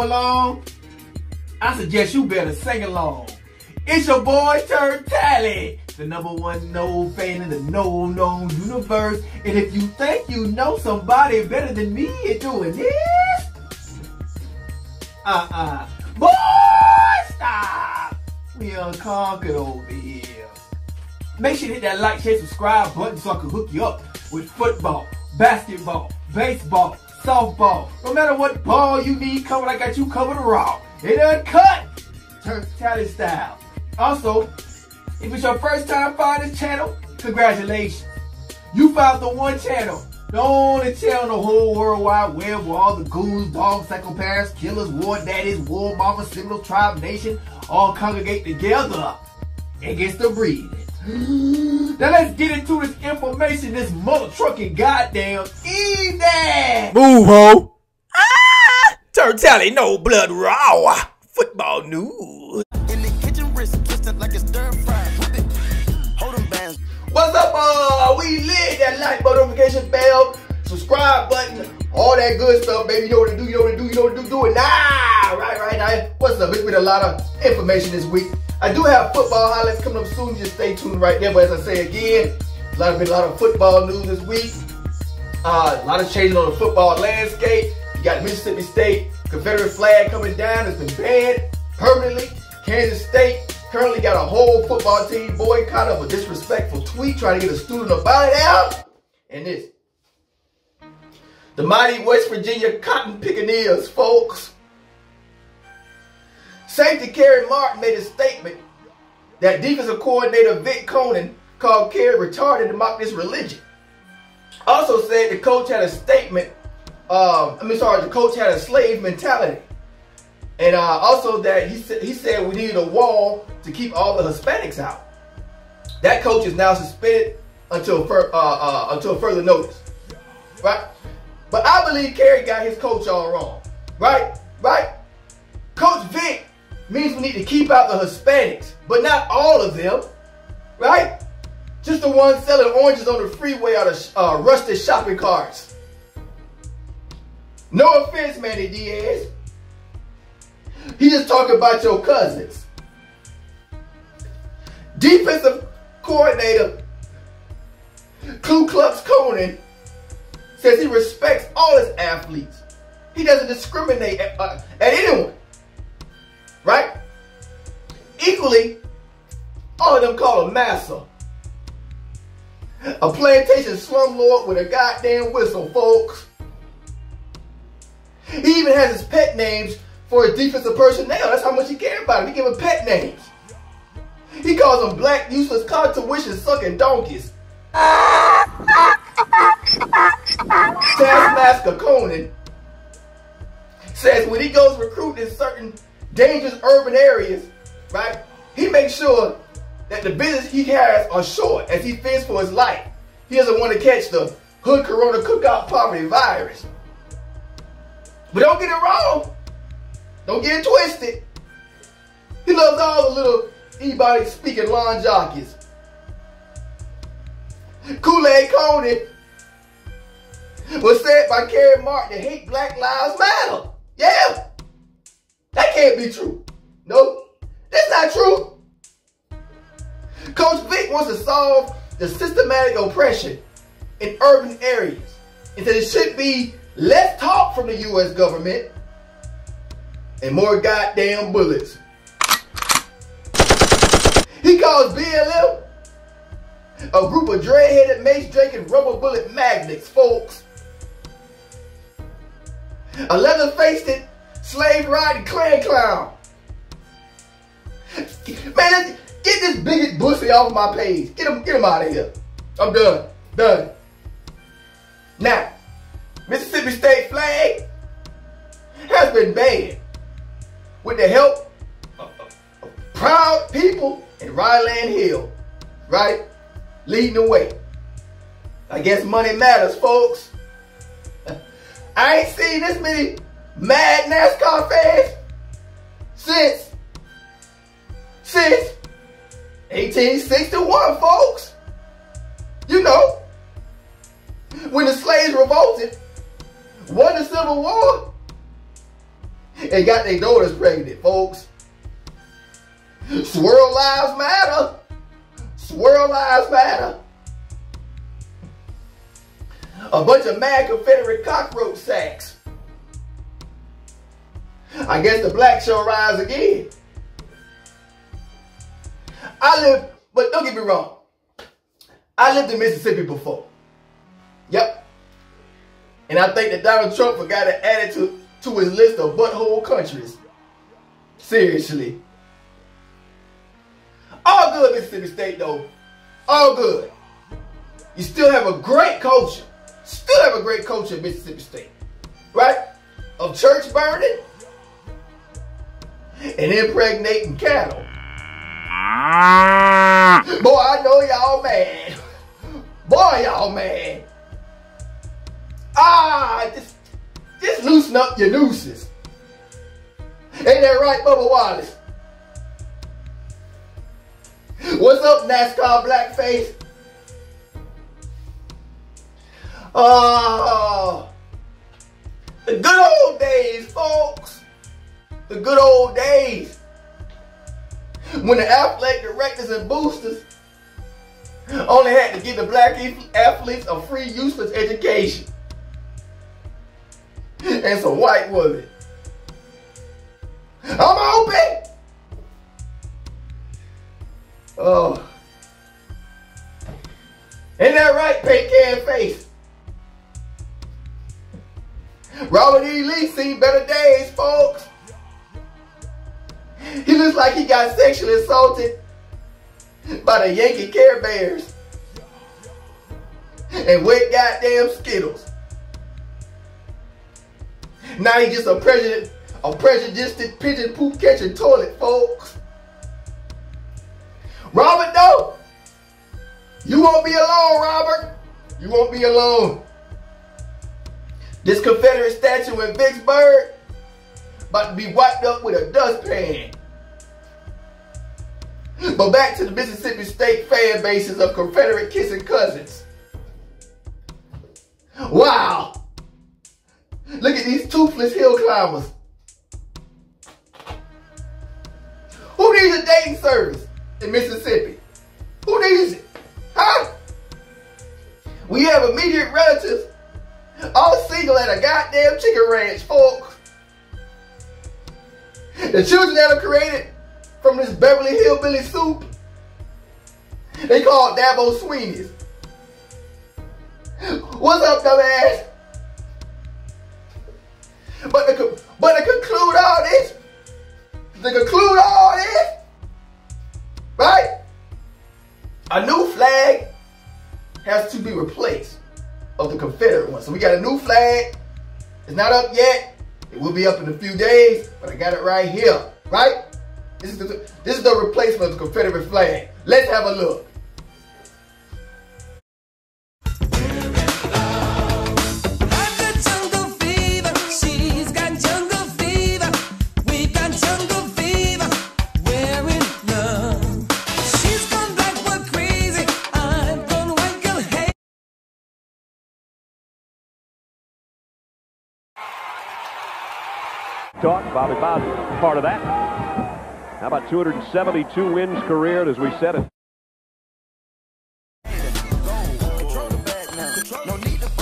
Along, I suggest you better sing along. It's your boy Turk Tally, the number one Nole fan in the no known universe. And if you think you know somebody better than me at doing this, uh-uh. Boy, stop! We unconquered over here. Make sure you hit that like, share, subscribe button so I can hook you up with football, basketball, baseball, softball. No matter what ball you need covered, I got you covered raw. It uncut. Turk Tally style. Also, if it's your first time finding this channel, congratulations. You found the one channel, the only channel in the whole world wide web where all the goons, dogs, psychopaths, killers, war daddies, war mamas, single tribe nation all congregate together against the breathing. Now let's get into this information, this mother trucking goddamn evening. Move, ho! Ah! Turnt Tally, no blood raw. Football news. In the kitchen, wrist twisted like it's stir fry. Whip it. Hold them bands. What's up, uh? We lit that like button, notification bell, subscribe button, all that good stuff, baby. You know what to do, you know what to do, you know what to do, do it now. Right, right now. What's up? It's been a lot of information this week. I do have football highlights coming up soon. Just stay tuned right there. But as I say again, a lot of been a lot of football news this week. Uh, a lot of changes on the football landscape. You got Mississippi State Confederate flag coming down. It's been banned permanently. Kansas State currently got a whole football team boycott of a disrespectful tweet trying to get a student buy it out. And this. The mighty West Virginia Cotton Pickaninnies, folks. Safety Kerry Martin made a statement that defensive coordinator Vic Koenning called Kerry retarded to mock this religion. Also said the coach had a statement, um, I mean, sorry, the coach had a slave mentality. And uh, also that he said, he said we needed a wall to keep all the Hispanics out. That coach is now suspended until, uh, uh, until further notice. Right? But I believe Kerry got his coach all wrong. Right? Right? Coach Vic means we need to keep out the Hispanics, but not all of them. Right? Just the ones selling oranges on the freeway out of uh, rusted shopping carts. No offense, Manny Diaz. He just talking about your cousins. Defensive coordinator Ku Klux Koenning says he respects all his athletes. He doesn't discriminate at, uh, at anyone. Right? Equally, all of them call him Massa. A plantation slumlord with a goddamn whistle, folks. He even has his pet names for his defensive personnel. That's how much he cares about him. He give him pet names. He calls them black, useless, college tuition sucking donkeys. Taskmaster Koenning says when he goes recruiting in certain dangerous urban areas, right, he makes sure that the business he has are short as he fends for his life. He doesn't want to catch the hood corona cookout poverty virus. But don't get it wrong. Don't get it twisted. He loves all the little e-body speaking lawn jockeys. Kool-Aid Koenning was said by Kerry Martin to hate Black Lives Matter. Yeah. That can't be true. Nope. That's not true. Coach Vic wants to solve the systematic oppression in urban areas. And said it should be less talk from the U.S. government and more goddamn bullets. He calls BLM a group of dread-headed, mace-drinking, rubber bullet magnets, folks. A leather-faced, slave-riding clan clown. Man, get this bigot bussy off my page. Get him, get him out of here. I'm done. Done. Now, Mississippi State flag has been banned with the help of proud people in Kylin Hill. right? Leading the way. I guess money matters, folks. I ain't seen this many mad NASCAR fans since since 1861, folks. You know, when the slaves revolted, won the Civil War, and got their daughters pregnant, folks. Swirl lives matter. Swirl lives matter. A bunch of mad Confederate cockroach sacks. I guess the black shall rise again. I live, but don't get me wrong. I lived in Mississippi before. Yep. And I think that Donald Trump forgot to add it to, to his list of butthole countries. Seriously. All good, Mississippi State, though. All good. You still have a great culture. Still have a great culture in Mississippi State. Right? Of church burning and impregnating cattle. Boy, I know y'all mad. Boy, y'all mad. Ah, just, just loosen up your nooses. Ain't that right, Bubba Wallace? What's up, NASCAR blackface? Oh, the good old days, folks. The good old days. When the athletic directors and boosters only had to give the black athletes a free, useless education. And some white women. I'm open. Oh. Ain't that right, pink can face? Robert E. Lee seen better days, folks. He looks like he got sexually assaulted by the Yankee Care Bears and wet goddamn Skittles. Now he just a prejudiced, a prejudiced pigeon poop catching toilet, folks. Robert, though, you won't be alone, Robert. You won't be alone. This Confederate statue in Vicksburg about to be wiped up with a dustpan. But back to the Mississippi State fan bases of Confederate kissing cousins. Wow. Look at these toothless hill climbers. Who needs a dating service in Mississippi? Who needs it? Huh? We have immediate relatives all single at a goddamn chicken ranch, folks. The children that are created from this Beverly Hillbilly soup, they call Dabo Swinney's. What's up, dumbass? But to, but to conclude all this, to conclude all this, right? A new flag has to be replaced of the Confederate one. So we got a new flag. It's not up yet. It will be up in a few days, but I got it right here, right? This is the, this is the replacement of the Confederate flag. Let's have a look. Talk. Bobby Bowden, part of that. How about 272 wins career, as we said it. The bag now. No need to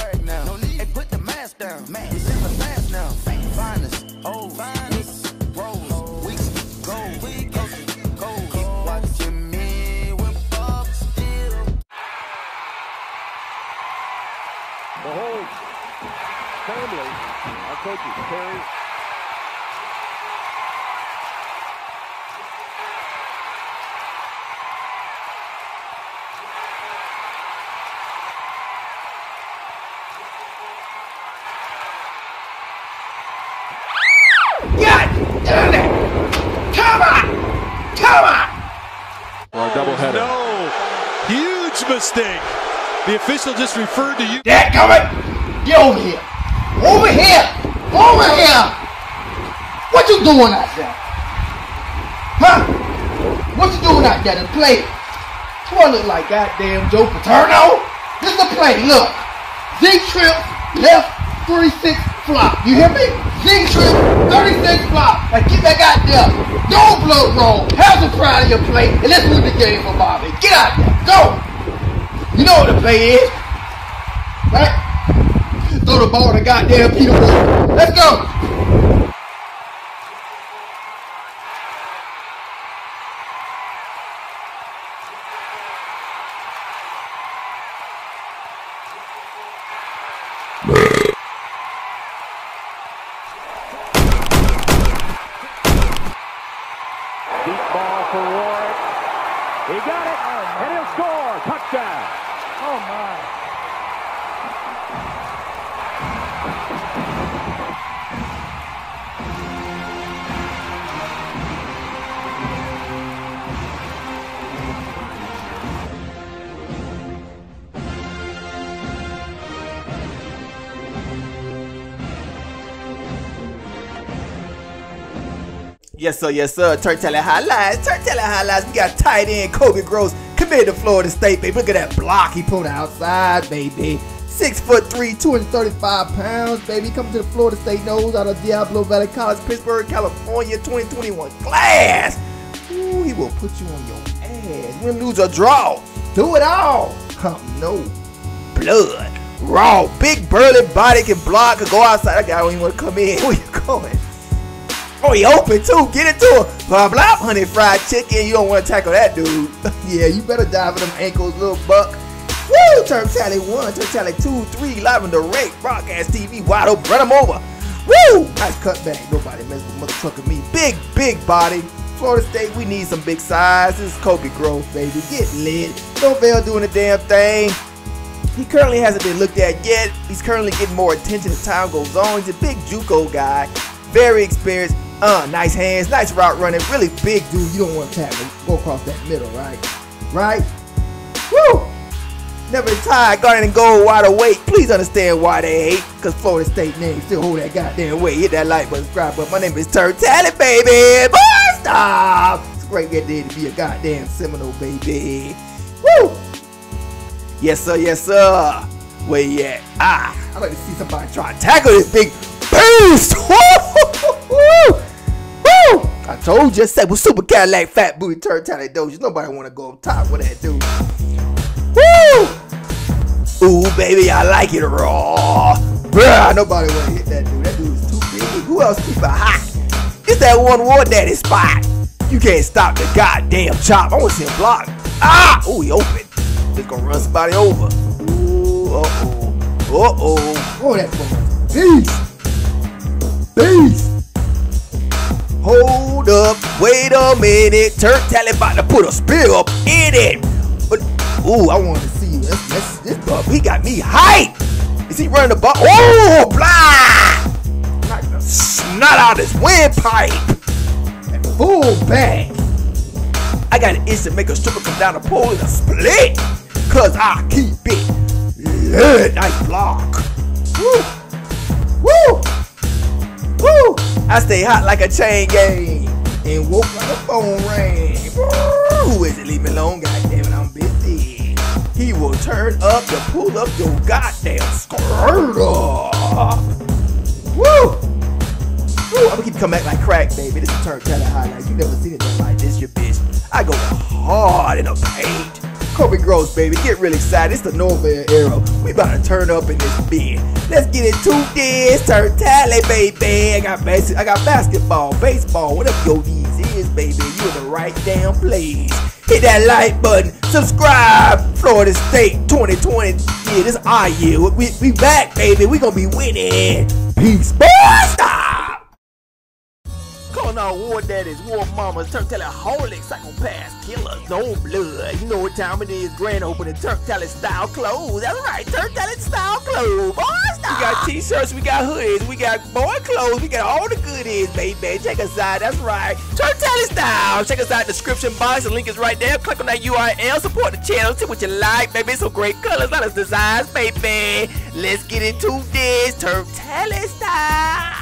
Come on! Come on! for a doubleheader. No. Huge mistake. The official just referred to you. Dad, come it! Get over here! Over here! Over here! What you doing out there? Huh? What you doing out there to play? Do I look like goddamn Joe Paterno? This is the play, look. Z trip, left, 36 flop. You hear me? Z trip, 36 block. Now keep that goddamn don't blow roll. Have some pride in your plate, and let's move the game for Bobby. Get out there. Go! You know what the play is. Right? Throw the ball to goddamn Peter. Let's go. Yes, sir, yes, sir. Turnt Tally highlights. Turnt Tally highlights. We got tight end Koby Gross committed to Florida State, baby. Look at that block he put outside, baby. Six foot three, 235 pounds, baby. Coming to the Florida State Noles out of Diablo Valley College, Pittsburg, California, 2021 class. Ooh, he will put you on your ass. Win, lose, or draw. Do it all. Huh, no. Blood. Raw. Big burly body can block, can go outside. That guy don't even want to come in. Where you going? Oh, he open too. Get it to him. Blah blah. Honey fried chicken. You don't want to tackle that dude. yeah, you better dive in them ankles, little buck. Woo! Turnt Tally one, Turnt Tally two, three. Live on the rate. Broadcast TV wide open. Run him over. Woo! Nice cutback. Nobody mess with mother trucker me. Big, big body. Florida State, we need some big size. This is Koby Gross, baby. Get lit. Don't fail doing the damn thing. He currently hasn't been looked at yet. He's currently getting more attention as time goes on. He's a big JUCO guy, very experienced. Uh, nice hands, nice route running, really big dude. You don't want to tackle. Go across that middle, right? Right? Woo! Never tired, guarding and goal wide awake. Please understand why they hate. Cause Florida State name still hold that goddamn weight. Hit that like button, subscribe button. My name is Turnt Tally, baby. Boy, stop. It's great day to be a goddamn Seminole, baby. Woo! Yes, sir, yes, sir. Where you at? Ah, I'd like to see somebody try to tackle this big beast. Woo! I told you, I said, with Super Cadillac, Fat Booty, Turnt Tally Doja. Nobody want to go up top with that dude. Woo! Ooh, baby, I like it raw. Bruh, nobody want to hit that dude. That dude's too big. Who else keep it hot? It's that one war daddy spot. You can't stop the goddamn chop. I want to see him block. Ah! Ooh, he open. Just gonna run somebody over. Ooh, uh-oh. Uh-oh. Oh, that boy. Beast. Beast. Hold up. Wait a minute. Turnt Tally about to put a spear up in it. But, ooh, I want to see this bub, he got me hype. Is he running the ball? Oh, blah! Snot out his windpipe. And full back. I got an instant make a stripper come down the pole in a split. Cause I keep it lit. Nice block. Woo. Woo. Woo. I stay hot like a chain gang. And woke like a phone ring. Who is it? Leave me alone. God damn it, I'm busy. He will turn up to pull up your goddamn skirt up. Woo. Woo, I'm gonna keep coming back like crack, baby. This is turn kind of highlights. You never seen anything like this, your bitch. I go hard in the paint. Koby Gross, baby. Get real excited. It's the Norvell era. We about to turn up in this bed. Let's get it into this. Turnt Tally, baby. I got basic, I got basketball, baseball, whatever your needs is, baby. You in the right damn place. Hit that like button. Subscribe. Florida State 2020. Yeah, this our year. We, we back, baby. We gonna be winning. Peace. Boy, all war daddies, war mamas, turntellaholics, psychopaths, killers, no blood. You know what time it is, grand opening, Talent style clothes. That's right, Talent style clothes. Boy, style. We got t-shirts, we got hoodies, we got boy clothes, we got all the goodies, baby. Check us out, that's right. Talent style. Check us out description box, the link is right there. Click on that URL, support the channel, see what you like, baby. Some great colors, lot of designs, baby. Let's get into this Talent style.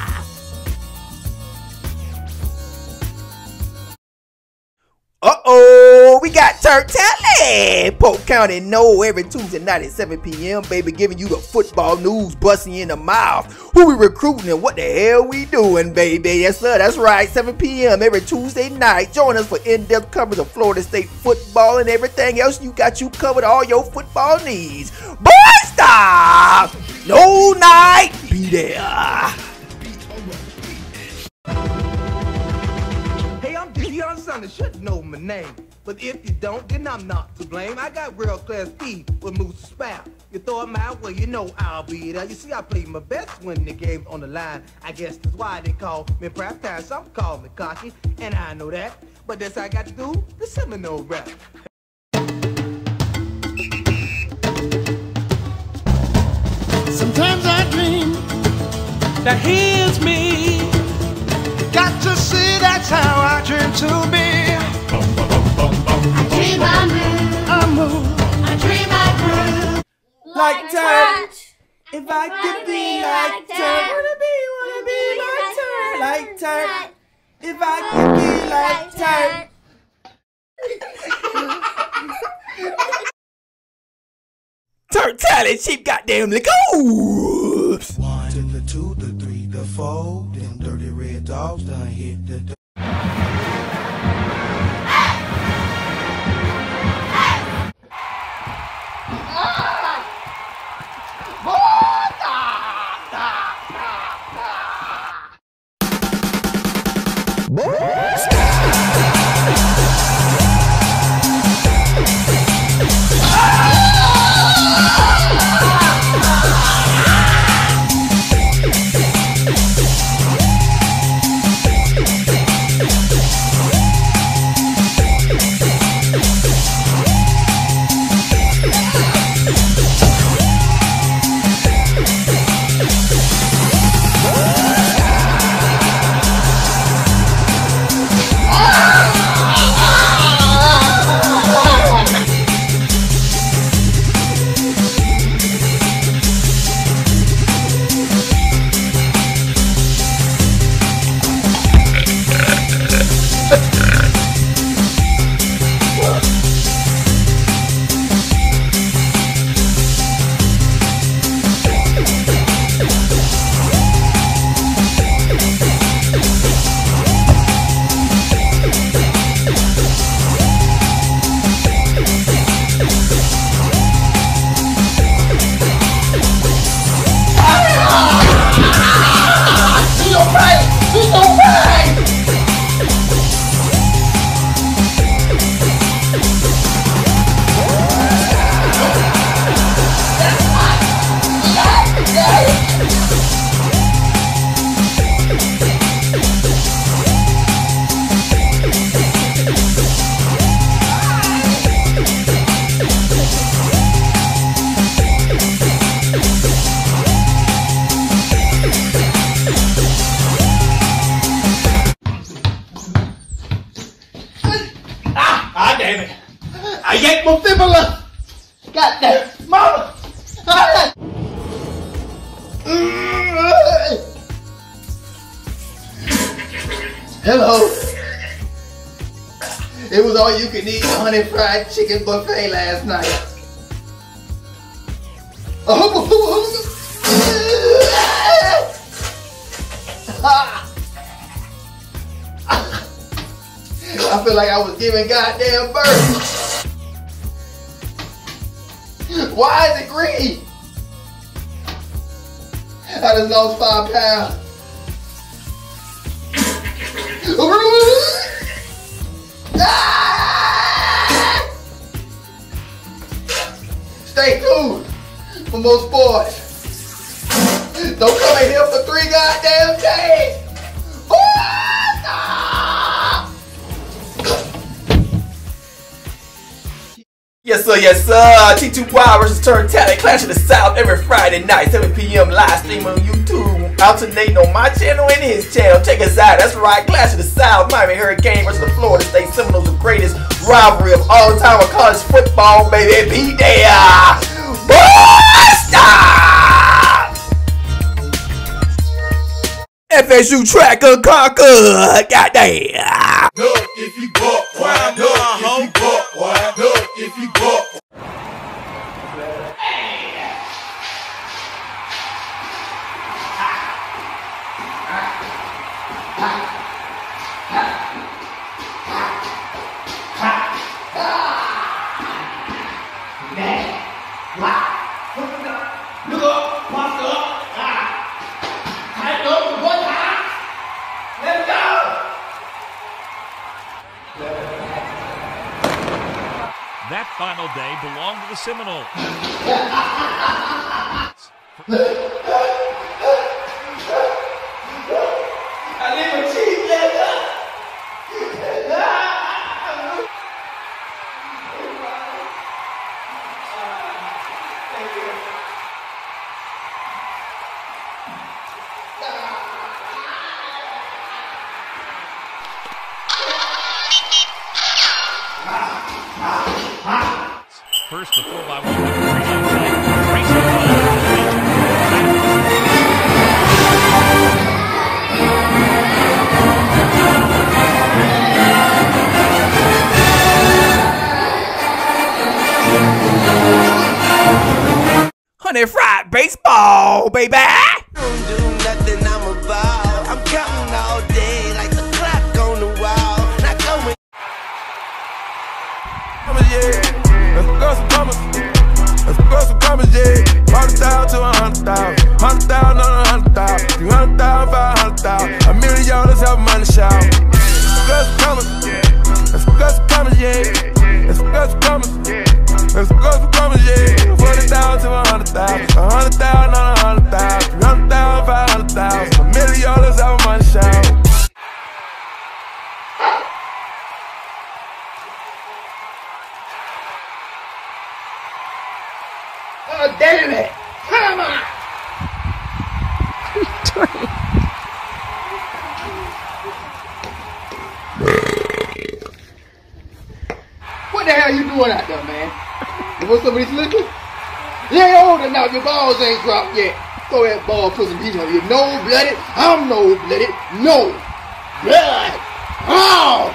Uh-oh, we got Turk Talent! Polk County know every Tuesday night at 7 p.m., baby, giving you the football news, busting in the mouth. Who we recruiting and what the hell we doing, baby? Yes, sir, that's right, 7 p.m. every Tuesday night. Join us for in-depth coverage of Florida State football and everything else you got you covered all your football needs. Boy, stop! No night, be there. Sanders, should know my name. But if you don't, then I'm not to blame. I got real class P with Moose Spout. You throw it my way, you know I'll be there. You see, I play my best when the game on the line. I guess that's why they call me prime time. Some call me cocky, and I know that. But this I got to do the Seminole rap. Sometimes I dream that he is me. Got to see that's how I dream to be. I dream I move, I move. I dream I groove. Like a Turk. If I could be like Turk, wanna be, wanna be like Turk, like Turk. If I could be like Turk. Turk Talent, cheap goddamn lick. Oops. One to the two, the three, the four. Dogs done hit the honey fried chicken buffet last night. I feel like I was giving goddamn birth. Why is it green? I just lost five pounds. Ah! Stay tuned for more sports. Don't come in here for three goddamn days. Yes sir, yes sir. T2Y versus Turn Talent clash of the South every Friday night, 7 p.m. live stream on YouTube. Alternating on my channel and his channel. Check us out. That's right, Clash of the South. Miami Hurricane versus the Florida State Seminoles, the greatest rivalry of all time of college football, baby. Be there. FSU Tracker Conquer. Goddamn. No, if you buck, why? No, if you buck, why? No, if you buck. Day belonged to the Seminoles. I leave a cheese letter. First, the 4 by 1 radio play. Racing ball. Honey fried baseball, baby. To a hundred thousand. Hundred thousand on a hundred thousand. Three hundred thousand, five hundred thousand. A million dollars have money some commas. Let's go some commas, yeah. Some commas. Let's go some commas, yeah. Forty thousand to a hundred thousand. A hundred thousand on a hundred thousand. Three hundred thousand, five hundred thousand. A million dollars have money shout. Oh, damn it. Come on. What the hell you doing out there, man? You want some of this liquor? You ain't old enough. Your balls ain't dropped yet. Throw that ball, put some heat on you. No blooded. I'm no blooded. No blood. Oh!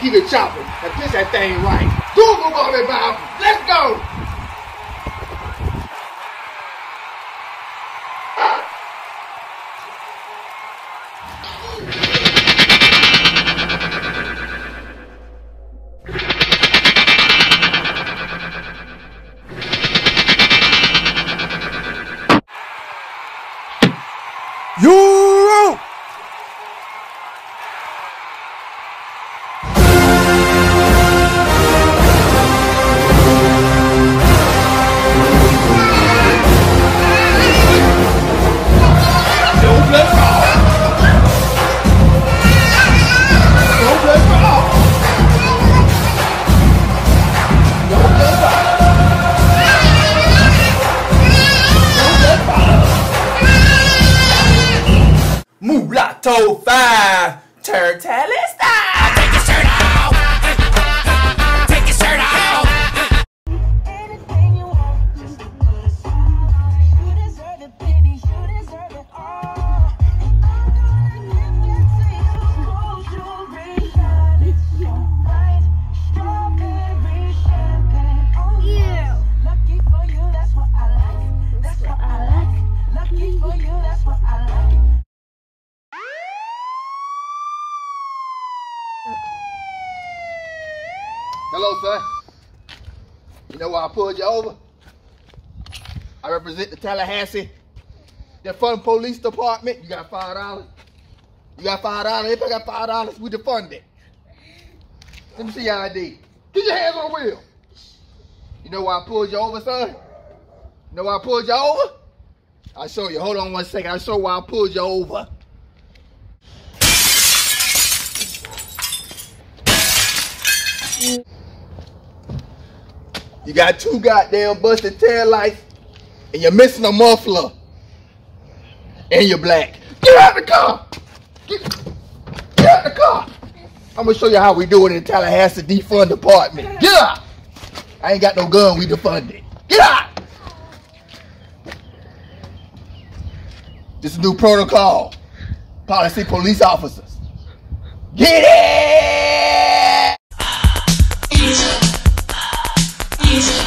Keep it chopping. Now get that thing right. Google Bobby Bob. Let's go. Hello, sir. You know why I pulled you over? I represent the Tallahassee, the Fund Police Department. You got five dollars. You got five dollars. If I got five dollars, we defund it. Let me see your ID. Get your hands on the wheel. You know why I pulled you over, son? You know why I pulled you over? I'll show you. Hold on one second. I'll show why I pulled you over. You got two goddamn busted tail lights, and you're missing a muffler. And you're black. Get out of the car! Get, get out the car! I'm gonna show you how we do it in Tallahassee defund department. Get out! I ain't got no gun, we defund it. Get out! This is new protocol. Policy police officers. Get it! I'm